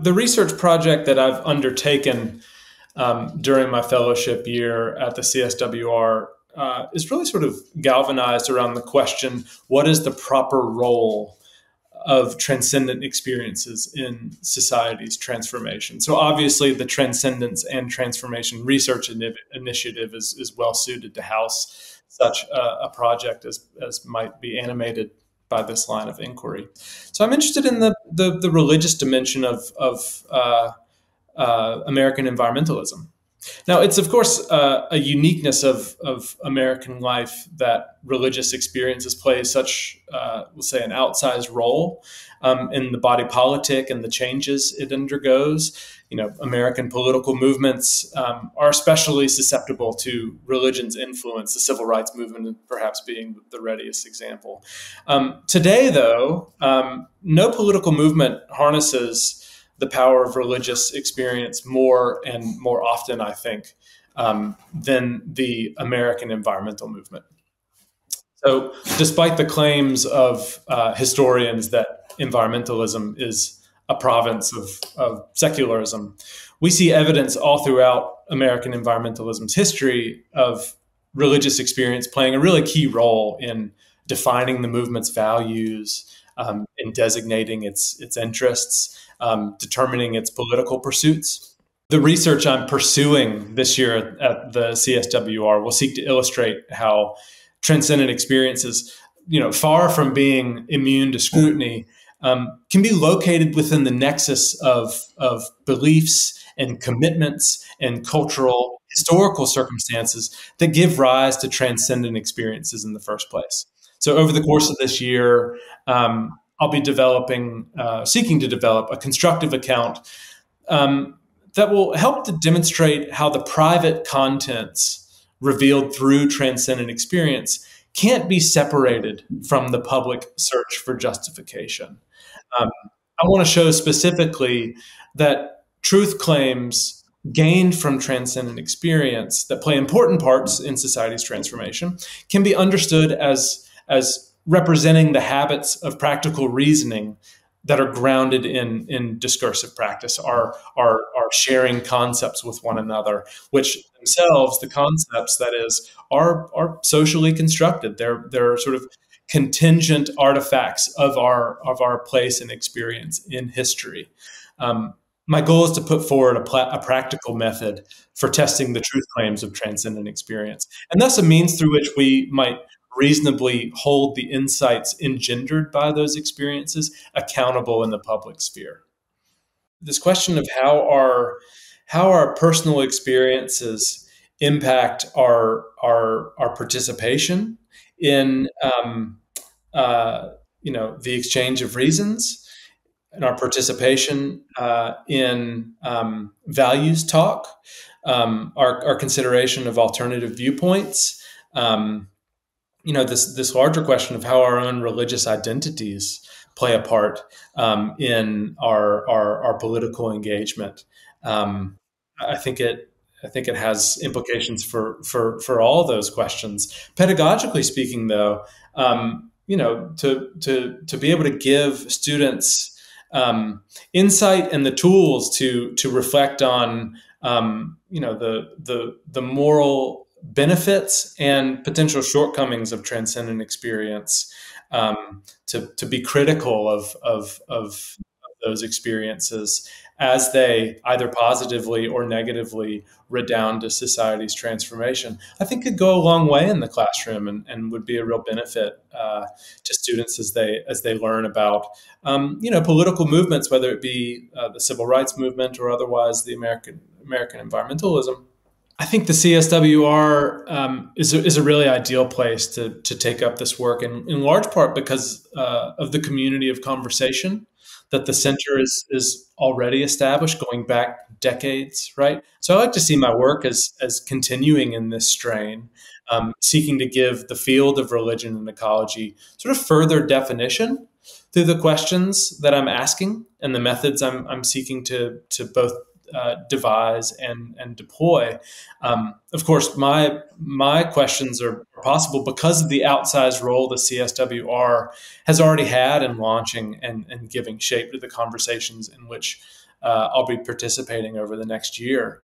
The research project that I've undertaken um, during my fellowship year at the CSWR uh, is really sort of galvanized around the question what is the proper role of transcendent experiences in society's transformation. So, obviously, the Transcendence and Transformation Research Initiative is, is well suited to house such a, a, project as, as might be animated by this line of inquiry. So, I'm interested in the, the, the religious dimension of, of uh, uh, American environmentalism. Now, it's of course uh, a uniqueness of, of American life that religious experiences play such, uh, we'll say, an outsized role um, in the body politic and the changes it undergoes. You know, American political movements um, are especially susceptible to religion's influence, the civil rights movement perhaps being the readiest example. Um, today, though, um, no political movement harnesses the power of religious experience more and more often, I think, um, than the American environmental movement. So, despite the claims of uh, historians that environmentalism is a province of, of secularism, we see evidence all throughout American environmentalism's history of religious experience playing a really key role in defining the movement's values, um, in designating its its interests, um, determining its political pursuits. The research I'm pursuing this year at the CSWR will seek to illustrate how transcendent experiences, you know, far from being immune to scrutiny, um, can be located within the nexus of, of beliefs and commitments and cultural historical circumstances that give rise to transcendent experiences in the first place. So, over the course of this year, um, I'll be developing, uh, seeking to develop a constructive account um, that will help to demonstrate how the private contents revealed through transcendent experience can't be separated from the public search for justification. Um, I want to show specifically that truth claims gained from transcendent experience that play important parts in society's transformation can be understood as, as representing the habits of practical reasoning that are grounded in in discursive practice are are are sharing concepts with one another which themselves the concepts that is are are socially constructed. They're they're sort of contingent artifacts of our of our place and experience in history. Um, my goal is to put forward a, a practical method for testing the truth claims of transcendent experience. And thus a means through which we might reasonably hold the insights engendered by those experiences accountable in the public sphere. This question of how our how our personal experiences impact our our our participation in um, uh, you know the exchange of reasons and our participation uh, in um, values talk, um, our, our, consideration of alternative viewpoints, um, you know this this larger question of how our own religious identities play a part um, in our, our, our political engagement. Um, I think it I think it has implications for for for all those questions. Pedagogically speaking, though, um, you know, to to to be able to give students um, insight and the tools to to reflect on um, you know the the the moral benefits and potential shortcomings of transcendent experience um, to, to be critical of, of, of those experiences as they either positively or negatively redound to society's transformation, I think could go a long way in the classroom and, and would be a real benefit uh, to students as they as they learn about um, you know political movements, whether it be uh, the civil rights movement or otherwise the American American environmentalism. I think the CSWR um, is, a, is a really ideal place to, to take up this work, and in large part because uh, of the community of conversation that the center is, is already established going back decades, right? So I like to see my work as, as continuing in this strain, um, seeking to give the field of religion and ecology sort of further definition through the questions that I'm asking and the methods I'm, I'm seeking to, to both uh, devise and and deploy. Um, of course, my my questions are possible because of the outsized role the CSWR has already had in launching and, and giving shape to the conversations in which uh, I'll be participating over the next year.